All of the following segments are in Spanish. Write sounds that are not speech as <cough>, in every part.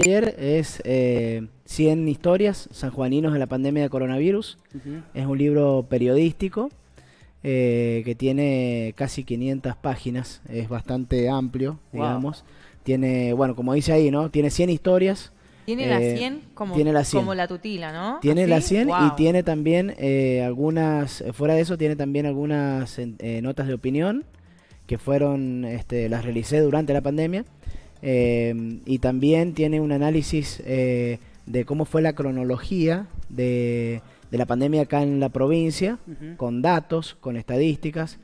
ayer es eh, 100 historias sanjuaninos de la pandemia de coronavirus. Es un libro periodístico eh, que tiene casi 500 páginas, es bastante amplio, digamos. Tiene, bueno, como dice ahí, ¿no? Tiene 100 historias. Tiene las 100 como, tiene las 100. como la tutila, ¿no? Tiene ¿Así? las 100 y tiene también eh, algunas, eh, fuera de eso, tiene también algunas eh, notas de opinión que fueron, este, las realicé durante la pandemia. Eh, y también tiene un análisis eh, de cómo fue la cronología de, de la pandemia acá en la provincia, con datos, con estadísticas.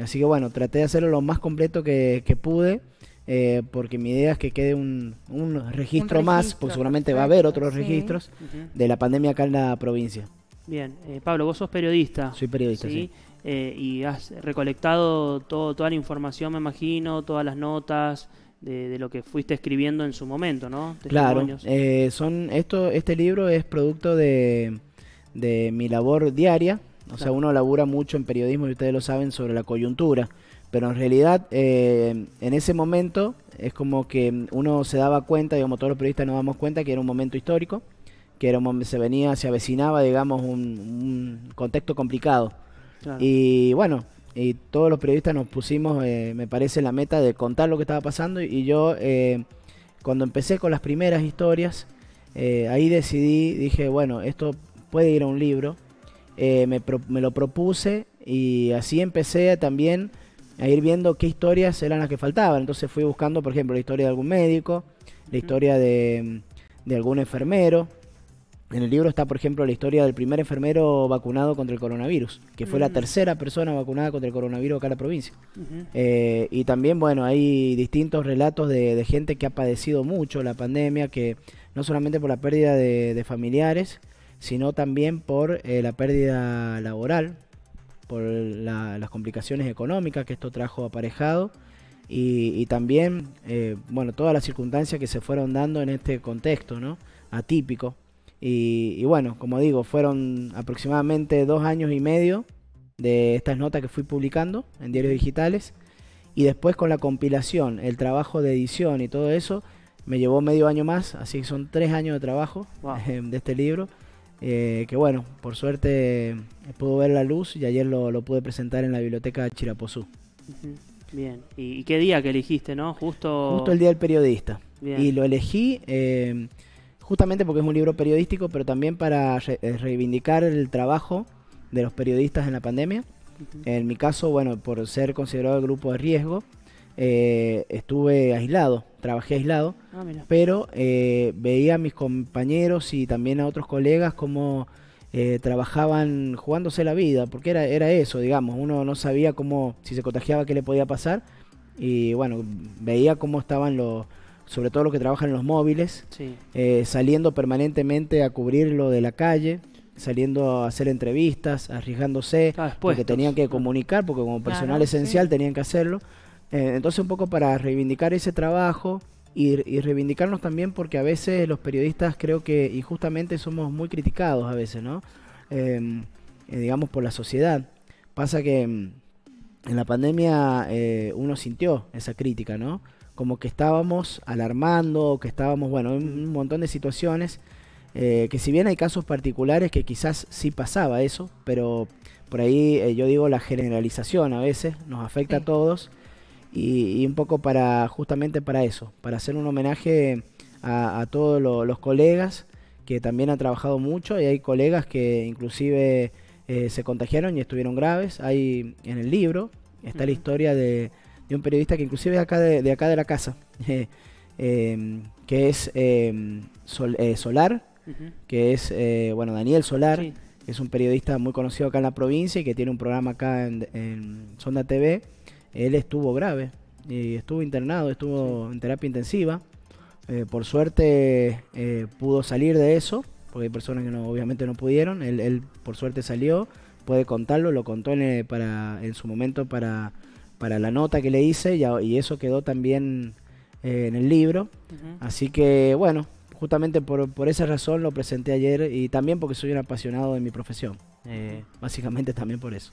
Así que bueno, traté de hacerlo lo más completo que, que pude, eh, porque mi idea es que quede un, un registro más, registro, porque seguramente va a haber otros sí. registros de la pandemia acá en la provincia. Bien, eh, Pablo, vos sos periodista. Soy periodista, ¿sí? sí. Eh, y has recolectado todo, toda la información, me imagino, todas las notas de, de lo que fuiste escribiendo en su momento, ¿no? Claro, eh, son esto, este libro es producto de, de mi labor diaria. O sea, uno labura mucho en periodismo y ustedes lo saben sobre la coyuntura. Pero en realidad, eh, en ese momento, es como que uno se daba cuenta, digamos, todos los periodistas nos damos cuenta que era un momento histórico, que era un se venía, se avecinaba, digamos, un, un contexto complicado. Claro. Y bueno, y todos los periodistas nos pusimos, eh, me parece, la meta de contar lo que estaba pasando. Y yo, eh, cuando empecé con las primeras historias, eh, ahí decidí, dije, bueno, esto puede ir a un libro. Eh, me, pro- me lo propuse y así empecé también a ir viendo qué historias eran las que faltaban. Entonces fui buscando, por ejemplo, la historia de algún médico, la historia de, de algún enfermero. En el libro está, por ejemplo, la historia del primer enfermero vacunado contra el coronavirus, que fue la Mm. tercera persona vacunada contra el coronavirus acá en la provincia. Eh, y también, bueno, hay distintos relatos de, de gente que ha padecido mucho la pandemia, que no solamente por la pérdida de, de familiares, sino también por eh, la pérdida laboral, por la- las complicaciones económicas que esto trajo aparejado. Y, y también, eh, bueno, todas las circunstancias que se fueron dando en este contexto, ¿no? Atípico. Y, y bueno, como digo, fueron aproximadamente dos años y medio de estas notas que fui publicando en diarios digitales. Y después con la compilación, el trabajo de edición y todo eso, me llevó medio año más, así que son tres años de trabajo Wow. <laughs> de este libro. eh, que bueno, por suerte eh, pudo ver la luz y ayer lo, lo pude presentar en la biblioteca Chirapozú. Bien. ¿Y, y qué día que elegiste, no? Justo. Justo el Día del Periodista. Bien. Y lo elegí eh, justamente porque es un libro periodístico, pero también para re- eh, reivindicar el trabajo de los periodistas en la pandemia. En mi caso, bueno, por ser considerado el grupo de riesgo, eh, estuve aislado, trabajé aislado, Ah, pero eh, veía a mis compañeros y también a otros colegas como eh, trabajaban jugándose la vida, porque era, era eso, digamos, uno no sabía cómo, si se contagiaba, qué le podía pasar, y bueno, veía cómo estaban los, sobre todo los que trabajan en los móviles, Sí. eh, saliendo permanentemente a cubrir lo de la calle, saliendo a hacer entrevistas, arriesgándose, porque tenían que comunicar, porque como Claro, personal sí. esencial tenían que hacerlo. Eh, entonces un poco para reivindicar ese trabajo y, y reivindicarnos también porque a veces los periodistas creo que injustamente somos muy criticados a veces, ¿no? Eh, eh, digamos por la sociedad. Pasa que mm, en la pandemia uno sintió esa crítica, ¿no? Como que estábamos alarmando, que estábamos, bueno, en un montón de situaciones, eh, que si bien hay casos particulares que quizás sí pasaba eso, pero por ahí eh, yo digo la generalización a veces nos afecta Sí. a todos y, y un poco para justamente para eso, para hacer un homenaje a, a todos lo- los colegas que también han trabajado mucho y hay colegas que inclusive eh, se contagiaron y estuvieron graves. Hay en el libro está la historia de, de un periodista que inclusive acá de, de acá de la casa, <laughs> eh, em, que es em, Sol- eh, Solar, que es eh, bueno Daniel Solar, Sí. es un periodista muy conocido acá en la provincia y que tiene un programa acá en, en Sonda TV. Él estuvo grave y estuvo internado, estuvo en terapia intensiva. Por suerte pudo salir de eso, porque hay personas que no, obviamente no pudieron. Él, él, por suerte salió, puede contarlo, lo contó en, para, en su momento para, para la nota que le hice y, eso quedó también eh, en el libro. Así que bueno, justamente por, por esa razón lo presenté ayer y también porque soy un apasionado de mi profesión. Eh, básicamente también por eso.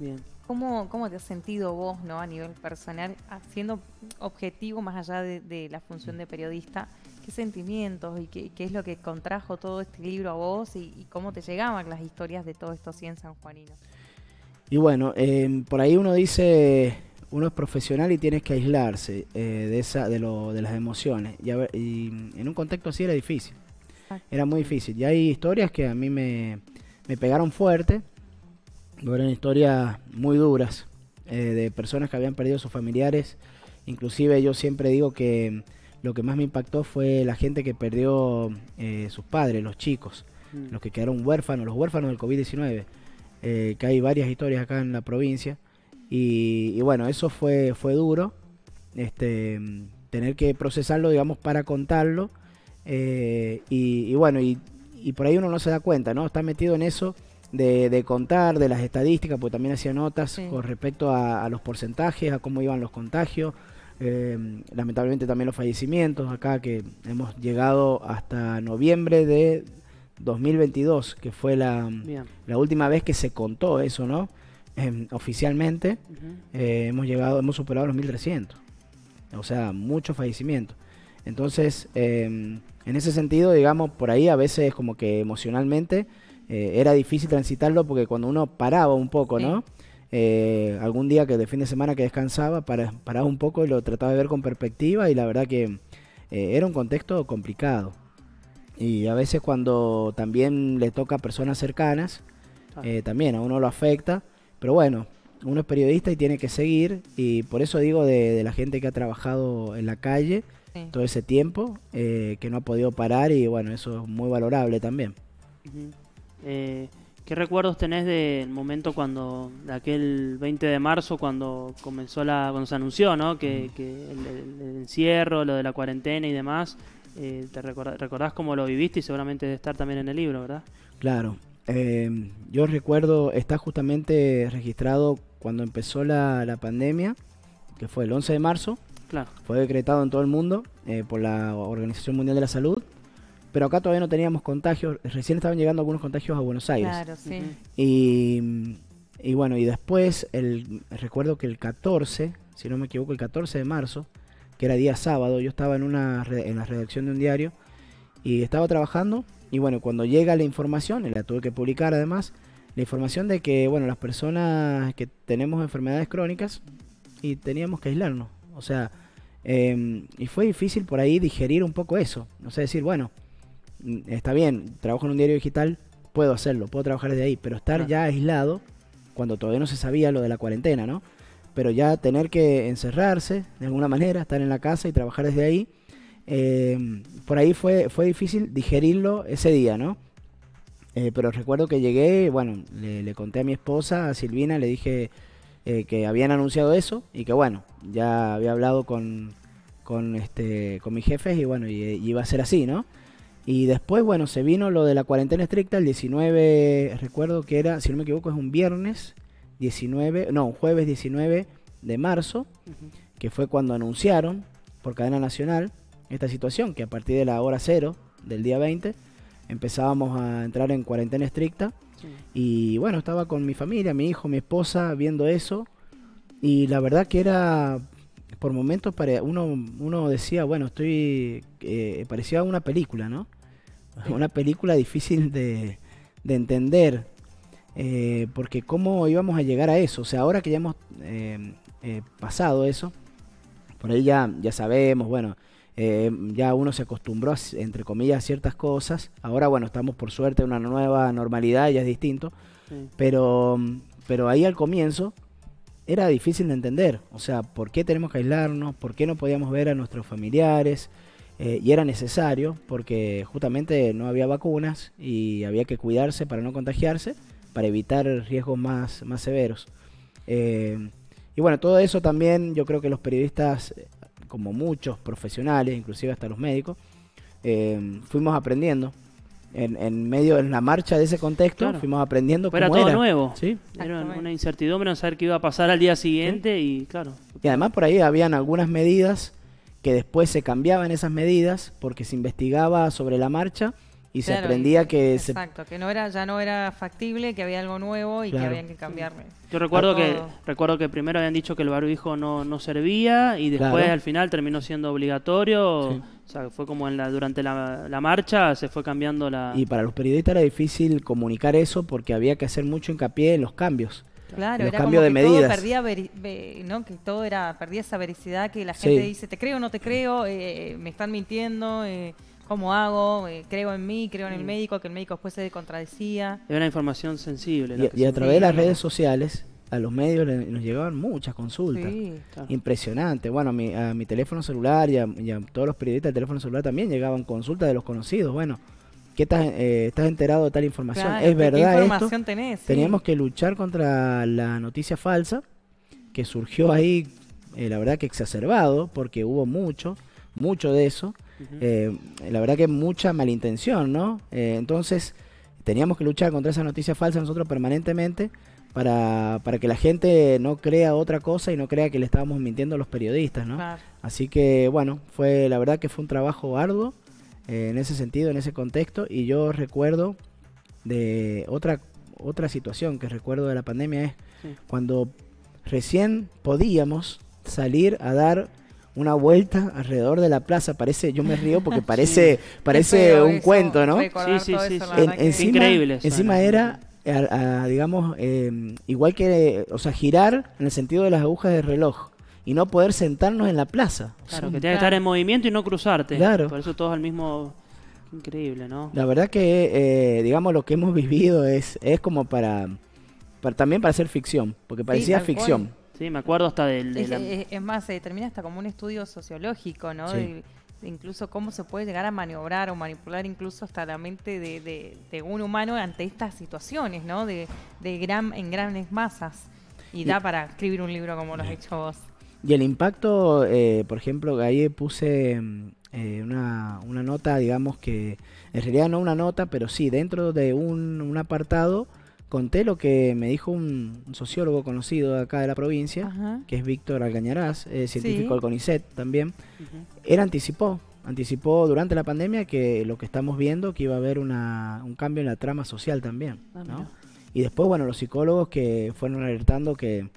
Bien. ¿Cómo, ¿Cómo te has sentido vos, no, a nivel personal, siendo objetivo más allá de, de la función de periodista? qué sentimientos y qué, qué es lo que contrajo todo este libro a vos y, y cómo te llegaban las historias de todos estos 100 sanjuaninos. Y bueno, eh, por ahí uno dice, uno es profesional y tienes que aislarse eh, de esa, de, lo, de las emociones. Y, a ver- y en un contexto así era difícil. Era muy difícil. Y hay historias que a mí me, me pegaron fuerte. Eran historias muy duras eh, de personas que habían perdido a sus familiares. Inclusive yo siempre digo que lo que más me impactó fue la gente que perdió eh, sus padres, los chicos Mm. los que quedaron huérfanos, los huérfanos del COVID-19, eh, que hay varias historias acá en la provincia. Y, y bueno, eso fue, fue duro, este, tener que procesarlo, digamos, para contarlo. eh, y, y bueno, y, y por ahí uno no se da cuenta, ¿no? Está metido en eso de, de contar, de las estadísticas, porque también hacía notas Sí. con respecto a, a los porcentajes, a cómo iban los contagios. eh, lamentablemente también los fallecimientos acá que hemos llegado hasta noviembre de 2022 que fue la, la última vez que se contó eso no Em, oficialmente eh, hemos llegado hemos superado los 1300 o sea muchos fallecimientos entonces em, en ese sentido digamos por ahí a veces como que emocionalmente eh, era difícil transitarlo porque cuando uno paraba un poco no Eh, algún día que de fin de semana que descansaba para, paraba un poco y lo trataba de ver con perspectiva y la verdad que era un contexto complicado y a veces cuando también le toca a personas cercanas eh, también a uno lo afecta pero bueno uno es periodista y tiene que seguir y por eso digo de, de la gente que ha trabajado en la calle Sí. todo ese tiempo eh, que no ha podido parar y bueno eso es muy valorable también Ujú. Eh, ¿Qué recuerdos tenés del momento cuando, de aquel 20 de marzo, cuando comenzó la, cuando se anunció, ¿no? Que, que el, el- el encierro, lo de la cuarentena y demás, eh, te recorda- recordás cómo lo viviste y seguramente de estar también en el libro, ¿verdad? Claro, eh, yo recuerdo, está justamente registrado cuando empezó la, la pandemia, que fue el 11 de marzo, Claro. fue decretado en todo el mundo eh, por la Organización Mundial de la Salud, pero acá todavía no teníamos contagios, recién estaban llegando algunos contagios a Buenos Aires. Claro, sí. Y, y bueno, y después, el, recuerdo que el 14, si no me equivoco, el 14 de marzo, que era día sábado, yo estaba en, una, en la redacción de un diario y estaba trabajando. Y bueno, cuando llega la información, y la tuve que publicar además, la información de que, bueno, las personas que tenemos enfermedades crónicas y teníamos que aislarnos. O sea, eh, y fue difícil por ahí digerir un poco eso. O sea, decir, bueno, mm, está bien, trabajo en un diario digital, puedo hacerlo, puedo trabajar desde ahí, pero estar ya aislado, cuando todavía no se sabía lo de la cuarentena, ¿no? Pero ya tener que encerrarse de alguna manera, estar en la casa y trabajar desde ahí, eh, por ahí fue, fue difícil digerirlo ese día, ¿no? Eh, pero recuerdo que llegué, bueno, le, le conté a mi esposa, a Silvina, le dije eh, que habían anunciado eso y que bueno, ya había hablado con, con, este, con mis jefes y bueno, y, iba a ser así, ¿no? Y después, bueno, se vino lo de la cuarentena estricta el 19, recuerdo que era, si no me equivoco, es un viernes 19, no, jueves 19 de marzo, que fue cuando anunciaron por cadena nacional esta situación, que a partir de la hora cero del día 20 empezábamos a entrar en cuarentena estricta Sí. y bueno, estaba con mi familia, mi hijo, mi esposa viendo eso y la verdad que era por momentos pare- uno uno decía, bueno, estoy eh, parecía una película, ¿no? <laughs> Una película difícil de, de entender eh, porque cómo íbamos a llegar a eso, o sea, ahora que ya hemos eh, eh, pasado eso, por ahí ya, ya sabemos, bueno, ya uno se acostumbró, a, entre comillas, a ciertas cosas. Ahora, bueno, estamos por suerte en una nueva normalidad, ya es distinto. Sí. Pero, pero ahí al comienzo era difícil de entender. O sea, ¿por qué tenemos que aislarnos? ¿Por qué no podíamos ver a nuestros familiares? Eh, y era necesario porque justamente no había vacunas y había que cuidarse para no contagiarse, para evitar riesgos más, más severos. Eh, y bueno, todo eso también yo creo que los periodistas, como muchos profesionales, inclusive hasta los médicos, eh, fuimos aprendiendo. En, en medio, en la marcha de ese contexto, Claro. fuimos aprendiendo Era cómo todo era. nuevo. Sí, Era una incertidumbre, no saber qué iba a pasar al día siguiente y claro. Y además por ahí habían algunas medidas que después se cambiaban esas medidas porque se investigaba sobre la marcha y se Claro, aprendía que se... Exacto, que no era, ya no era factible, que había algo nuevo y Claro. que había que cambiarle. Yo recuerdo que todo. recuerdo que primero habían dicho que el barbijo no, no servía y después Claro. al final terminó siendo obligatorio. Sí. O sea, fue como en la, durante la, la marcha se fue cambiando la... Y para los periodistas era difícil comunicar eso porque había que hacer mucho hincapié en los cambios. Claro, los era cambios como de que todo medidas. perdía, veri- ve- ¿no? que todo era, perdía esa vericidad que la gente Sí. dice, te creo, no te creo, eh, me están mintiendo, eh, ¿cómo hago? Eh, creo en mí, creo en el Mm. médico, que el médico después se contradecía. Era una información sensible. la Y, y a través de las claro. redes sociales, a los medios le- nos llegaban muchas consultas. Sí. Claro. Impresionante. Bueno, a mi, a mi teléfono celular y a, y a todos los periodistas del teléfono celular también llegaban consultas de los conocidos. Bueno, ¿qué estás, eh, estás enterado de tal información? Claro, ¿Es ¿qué- verdad ¿Qué esto? información tenés? Sí. Teníamos que luchar contra la noticia falsa que surgió ahí, eh, la verdad que exacerbado, porque hubo mucho, mucho de eso. Eh, la verdad que mucha malintención, ¿no? Eh, entonces, teníamos que luchar contra esa noticia falsa nosotros permanentemente para, para que la gente no crea otra cosa y no crea que le estábamos mintiendo a los periodistas, ¿no? Claro. Así que, bueno, fue la verdad que fue un trabajo arduo eh, en ese sentido, en ese contexto, y yo recuerdo de otra, otra situación que recuerdo de la pandemia es Sí. cuando recién podíamos salir a dar una vuelta alrededor de la plaza. Parece, yo me río porque <laughs> parece, parece un eso, cuento, ¿no? Sí, sí, todo sí, eso, En- encima, Increíble suena. encima era, a- a, digamos, eh, igual que, o sea, girar en el sentido de las agujas del reloj y no poder sentarnos en la plaza. Claro, que tenés que estar en movimiento y no cruzarte. Claro. Por eso todos al mismo... Increíble, ¿no? La verdad que, eh, digamos, lo que hemos <laughs> vivido es, es como para, para- también para hacer ficción, porque parecía ficción. cual. Sí, me acuerdo hasta del... de Es, la- es- más, se termina hasta como un estudio sociológico, ¿no? Sí. De, de incluso cómo se puede llegar a maniobrar o manipular incluso hasta la mente de, de- un humano ante estas situaciones, ¿no? De, gran, en grandes masas. Y, Y- da para escribir un libro como lo has hecho vos. Y el impacto, eh, por ejemplo, ahí puse mm, eh, una, una nota, digamos que, en realidad no una nota, pero sí, dentro de un, un apartado, conté lo que me dijo un, sociólogo conocido de acá de la provincia, Ajá. que es Víctor Alcañarás, eh, científico Sí. del CONICET también. Ujú. Él anticipó, anticipó durante la pandemia que lo que estamos viendo, que iba a haber una, un cambio en la trama social también. Ah, ¿no? Y después, bueno, los psicólogos que fueron alertando que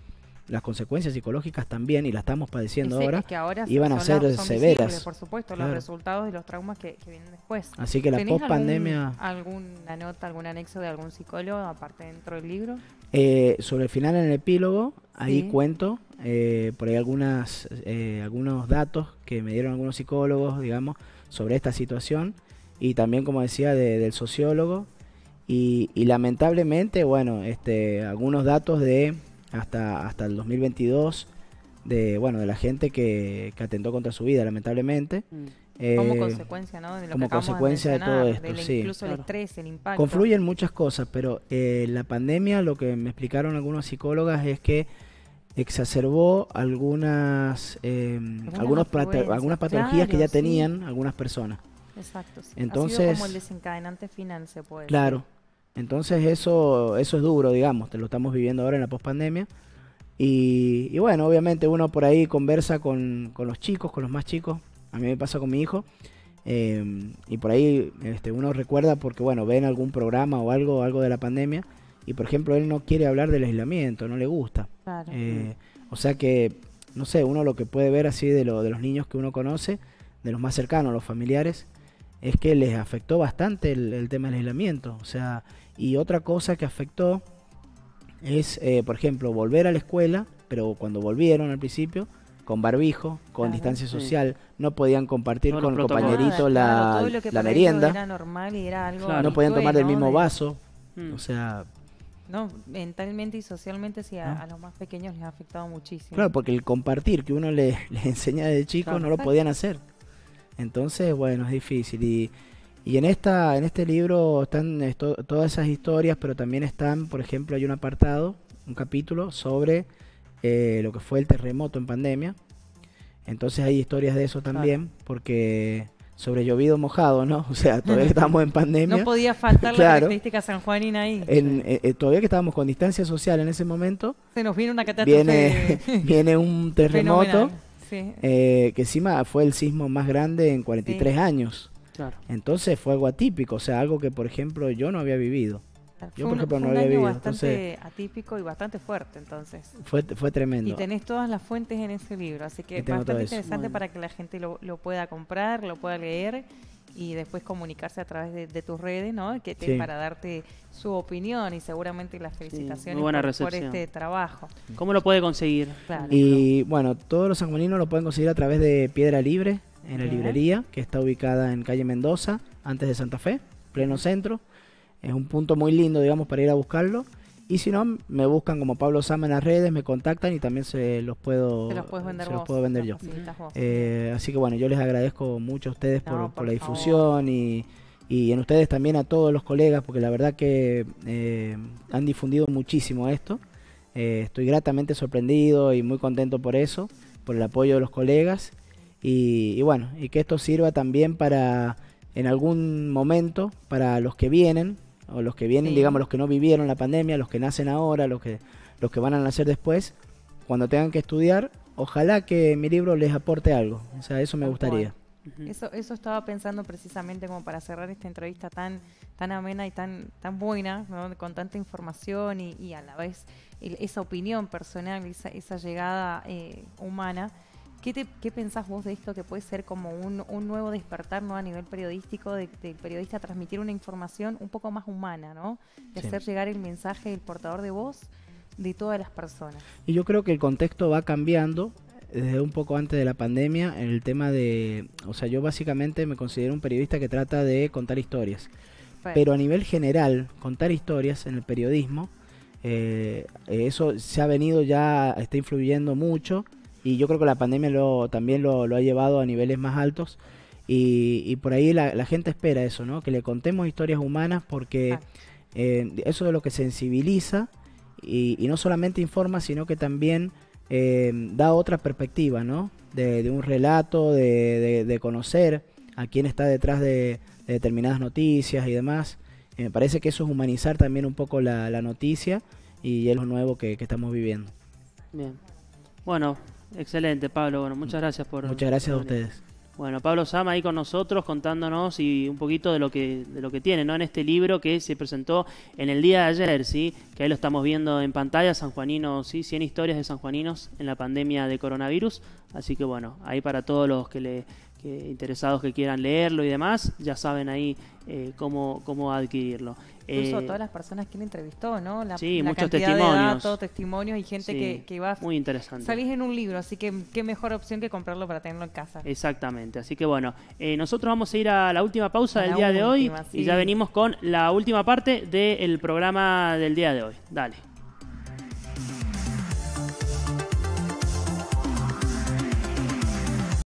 las consecuencias psicológicas también, y las estamos padeciendo ahora, es que ahora iban a ser las- severas. por supuesto, Claro. los resultados de los traumas que, que vienen después. así que la ¿Tenés post pandemia, algún- alguna nota, algún anexo de algún psicólogo aparte dentro del libro? eh, sobre el final en el epílogo, ahí Sí. cuento eh, por ahí algunas, eh, algunos datos que me dieron algunos psicólogos, digamos, sobre esta situación, y también, como decía, de- del sociólogo, y, y lamentablemente, bueno, este, algunos datos de hasta, hasta el 2022, de, bueno, de la gente que, que atentó contra su vida, lamentablemente. Mm. Como Eh, consecuencia, ¿no? De lo como que consecuencia de todo esto, del- sí. Incluso el Claro. estrés, el impacto. Confluyen muchas cosas, pero eh, la pandemia, lo que me explicaron algunos psicólogas es que exacerbó algunas eh, afluencias, algunas patologías que ya claro, sí. tenían algunas personas. Exacto, sí. ha Entonces- sido como el desencadenante final, se puede decir. Entonces eso eso es duro, digamos, te lo estamos viviendo ahora en la pospandemia. Y, y bueno, obviamente uno por ahí conversa con, con los chicos, con los más chicos. A mí me pasa con mi hijo. eh, y por ahí este, uno recuerda porque, bueno, ven algún programa o algo, algo de la pandemia. Y por ejemplo, él no quiere hablar del aislamiento, no le gusta. Claro. Eh, o sea que, no sé, uno lo que puede ver así de, lo, de los niños que uno conoce, de los más cercanos, los familiares, es que les afectó bastante el, el tema del aislamiento. O sea, y otra cosa que afectó es, eh, por ejemplo, volver a la escuela, pero cuando volvieron al principio, con barbijo, con Claro, distancia sí. social, no podían compartir con el compañerito Nada, la, todo lo que la merienda, Era normal y era algo Claro. no podían tomar del mismo vaso, Mm. o sea, No, mentalmente y socialmente sí, a, Ah. a los más pequeños les ha afectado muchísimo. Claro, porque el compartir que uno le, <laughs> les enseña de chico Claro. no lo podían hacer. Entonces, bueno, es difícil. Y, y en esta en este libro están esto- todas esas historias, pero también están, por ejemplo, hay un apartado, un capítulo sobre eh, lo que fue el terremoto en pandemia. Entonces hay historias de eso también, porque sobre llovido mojado, ¿no? O sea, todavía <laughs> que estábamos en pandemia. No podía faltar Claro. la característica sanjuanina ahí. en- eh, eh, todavía que estábamos con distancia social en ese momento, Se nos viene una catástrofe viene, <laughs> viene un terremoto. fenomenal. Sí. eh, que encima fue el sismo más grande en 43 años. Claro. Entonces fue algo atípico, o sea, algo que por ejemplo yo no había vivido. Yo, por un- ejemplo, fue no un había año vivido. bastante Entonces, atípico y bastante fuerte, entonces. fue, fue tremendo. Y tenés todas las fuentes en ese libro, así que bastante interesante Bueno. para que la gente lo, lo pueda comprar, lo pueda leer y después comunicarse a través de, de tus redes, ¿no? Que te- Sí. para darte su opinión y seguramente las felicitaciones por, este trabajo. ¿Cómo lo puede conseguir? Claro. Y bueno, todos los sanjuaninos lo pueden conseguir a través de Piedra Libre, en la Bien. librería, que está ubicada en calle Mendoza, antes de Santa Fe, pleno centro. Es un punto muy lindo, digamos, para ir a buscarlo. Y si no, me buscan como Pablo Sama en las redes, me contactan y también se los puedo, los vender se los vos. puedo vender los yo. Eh, así que bueno, yo les agradezco mucho a ustedes por, No, por por la difusión y, y en ustedes también a todos los colegas, porque la verdad que eh, han difundido muchísimo esto. Eh, estoy gratamente sorprendido y muy contento por eso, por el apoyo de los colegas. Y, y bueno, y que esto sirva también para, en algún momento, para los que vienen, o los que vienen, Sí. digamos, los que no vivieron la pandemia, los que nacen ahora, los que, los que van a nacer después, cuando tengan que estudiar, ojalá que mi libro les aporte algo. O sea, eso me gustaría. Eso, eso estaba pensando precisamente como para cerrar esta entrevista tan, tan amena y tan, tan buena, ¿no? con tanta información y, y a la vez esa opinión personal, esa, esa llegada eh, humana. ¿Qué, te, ¿Qué pensás vos de esto que puede ser como un, un nuevo despertar ¿no? a nivel periodístico, de- del periodista a transmitir una información un poco más humana, ¿no? De Sí. hacer llegar el mensaje del portador de voz de todas las personas. Y yo creo que el contexto va cambiando desde un poco antes de la pandemia en el tema de, o sea, yo básicamente me considero un periodista que trata de contar historias, pero a nivel general, contar historias en el periodismo, eh, eso se ha venido ya, está influyendo mucho y yo creo que la pandemia lo, también lo, lo ha llevado a niveles más altos y, y por ahí la, la gente espera eso, ¿no? Que le contemos historias humanas porque Ah. eh, eso es lo que sensibiliza y, y no solamente informa, sino que también eh, da otra perspectiva, ¿no? De, de un relato, de, de- de conocer a quién está detrás de, de determinadas noticias y demás. Y me parece que eso es humanizar también un poco la, la noticia y es lo nuevo que, que estamos viviendo. Bien. Bueno, excelente, Pablo. Bueno, muchas gracias por. Muchas gracias a por ustedes. Bueno, Pablo Sama ahí con nosotros contándonos y un poquito de lo que de lo que tiene, ¿no? En este libro que se presentó en el día de ayer, sí, que ahí lo estamos viendo en pantalla, San Juanino, sí, 100 historias de sanjuaninos en la pandemia de coronavirus, así que bueno, ahí para todos los que le que interesados que quieran leerlo y demás, ya saben ahí eh, cómo cómo adquirirlo. Incluso Eh, todas las personas que él entrevistó, ¿no? La, sí, la muchos testimonios. De datos, testimonios y gente sí, que, que va muy interesante. Salís en un libro, así que qué mejor opción que comprarlo para tenerlo en casa. Exactamente, así que bueno, eh, nosotros vamos a ir a la última pausa del día de hoy y ya venimos con la última parte del programa del día de hoy. Dale.